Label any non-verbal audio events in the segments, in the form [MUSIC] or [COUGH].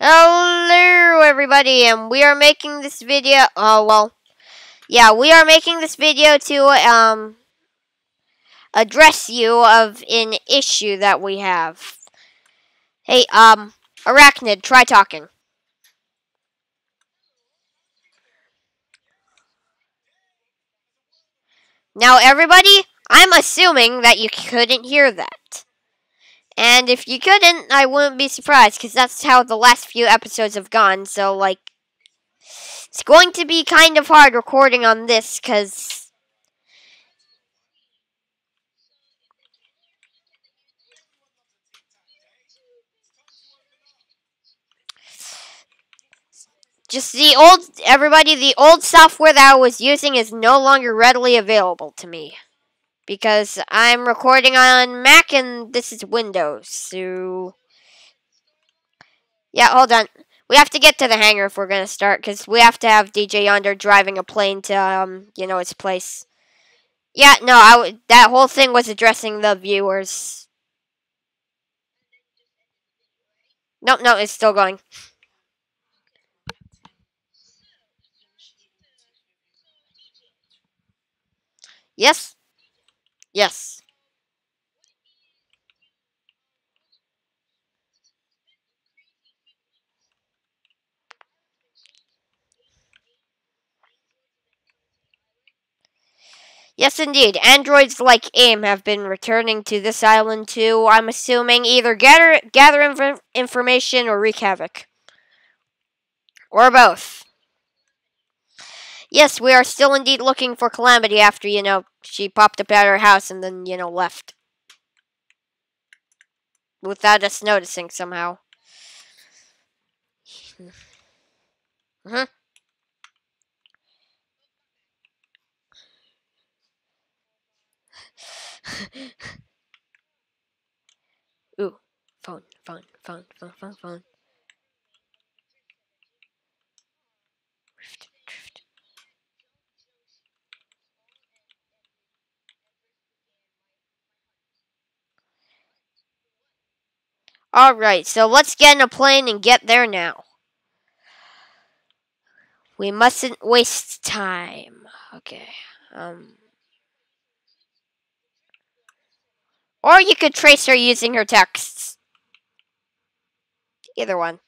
Hello everybody and we are making this video oh well yeah we are making this video to um address you of an issue that we have. Hey um Arachnid try talking. Now everybody I'm assuming that you couldn't hear that. And if you couldn't, I wouldn't be surprised, because that's how the last few episodes have gone. So, like, it's going to be kind of hard recording on this, because. Just the old, everybody, the old software that I was using is no longer readily available to me because I'm recording on Mac and this is Windows. So, yeah, hold on. We have to get to the hangar if we're gonna start because we have to have DJ Yonder driving a plane to, um, you know, its place. Yeah, no, I that whole thing was addressing the viewers. Nope, no, it's still going. Yes. Yes. Yes, indeed. Androids like AIM have been returning to this island to, I'm assuming, either gather gather inf information or wreak havoc. Or both. Yes, we are still indeed looking for Calamity after, you know, she popped up at her house and then, you know, left. Without us noticing somehow. Uh-huh. [LAUGHS] Ooh, phone, phone, phone, phone, phone, phone. Alright, so let's get in a plane and get there now. We mustn't waste time. Okay. Um. Or you could trace her using her texts. Either one.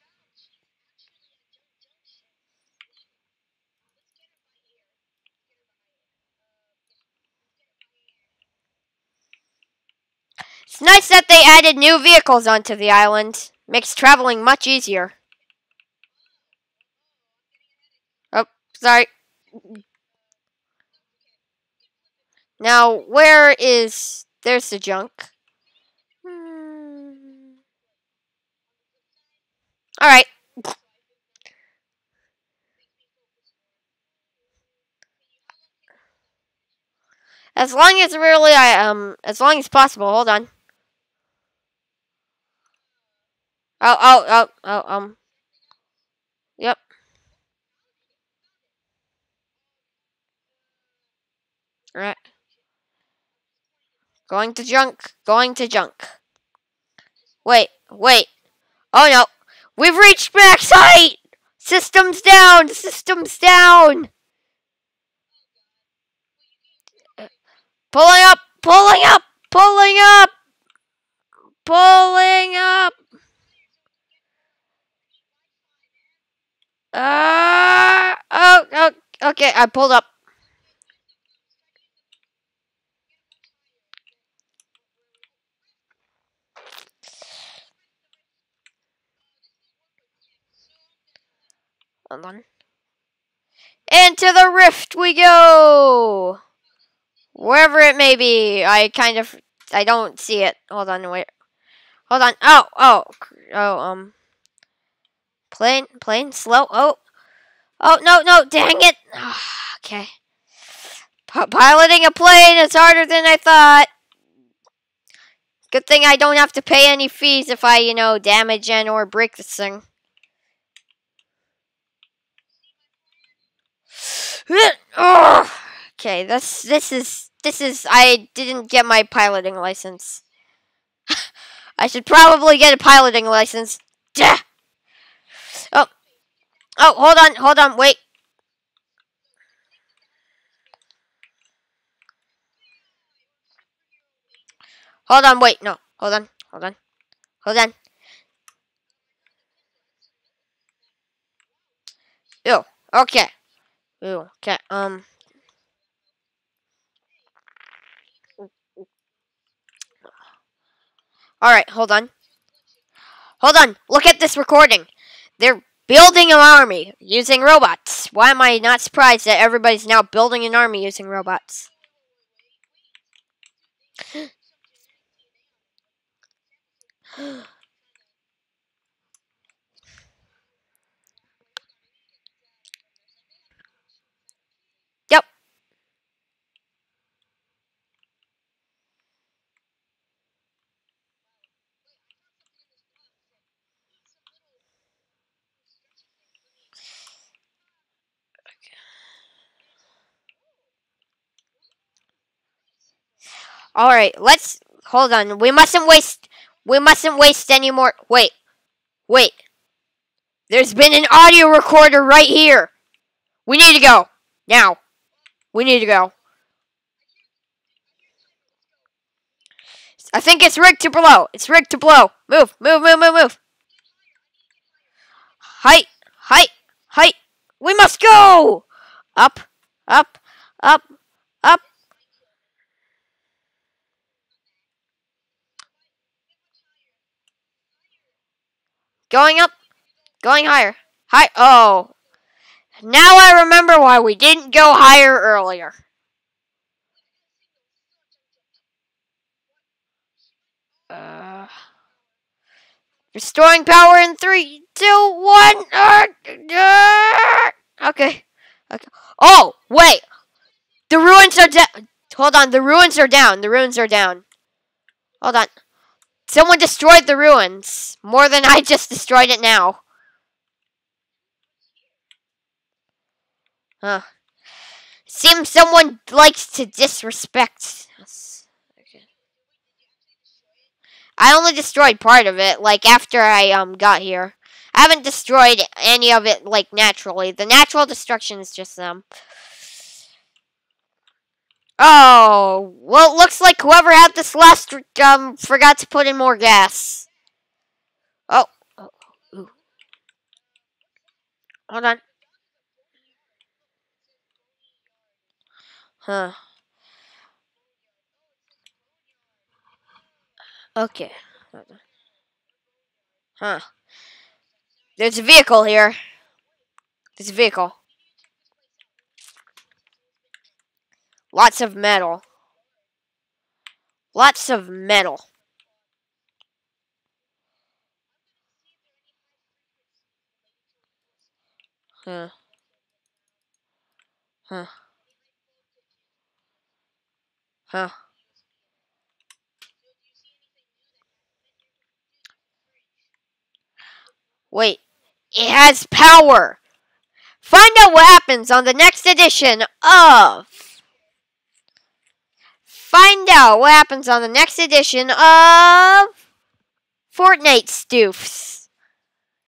It's nice that they added new vehicles onto the island. Makes traveling much easier. Oh, sorry. Now, where is... There's the junk. Hmm. Alright. As long as really I, um, as long as possible, hold on. Oh, oh, oh, oh, um. Yep. Alright. Going to junk. Going to junk. Wait, wait. Oh no. We've reached max height! Systems down! Systems down! Pulling up! Pulling up! Pulling up! Pulling up! Uh, oh, oh, okay, I pulled up. Hold on. Into the rift we go! Wherever it may be. I kind of, I don't see it. Hold on, wait. Hold on. Oh, oh, oh, um. Plane, plane, slow. Oh, oh, no, no, dang it. Ah, okay. P piloting a plane is harder than I thought. Good thing I don't have to pay any fees if I, you know, damage and or break this thing. [SIGHS] okay, this this is this is I didn't get my piloting license. [LAUGHS] I should probably get a piloting license. Duh. Oh, hold on, hold on, wait. Hold on, wait, no. Hold on, hold on. Hold on. Ew, okay. Ew, okay, um. Alright, hold on. Hold on, look at this recording. They're building an army using robots. Why am I not surprised that everybody's now building an army using robots? [GASPS] [GASPS] [GASPS] yep. All right, let's hold on. We mustn't waste. We mustn't waste any more. Wait, wait. There's been an audio recorder right here. We need to go now. We need to go. I think it's rigged to blow. It's rigged to blow. Move, move, move, move, move. Height, height, height. We must go. Up, up, up. Going up. Going higher. Hi. Oh. Now I remember why we didn't go higher earlier. Uh, restoring power in three, two, one. Uh, uh, okay. Okay. Oh, wait. The ruins are down. Hold on. The ruins are down. The ruins are down. Hold on. Someone destroyed the ruins. More than I just destroyed it now. Huh. Seems someone likes to disrespect us. Okay. I only destroyed part of it, like after I um got here. I haven't destroyed any of it like naturally. The natural destruction is just them. Oh, well, it looks like whoever had this last um forgot to put in more gas. Oh, oh ooh. hold on. Huh. Okay. Huh. There's a vehicle here. There's a vehicle. Lots of metal. Lots of metal. Huh. Huh. Huh. Wait. It has power. Find out what happens on the next edition of Find out what happens on the next edition of Fortnite Stoofs.